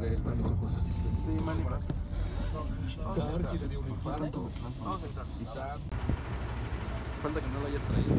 Sí, Falta que no lo haya traído.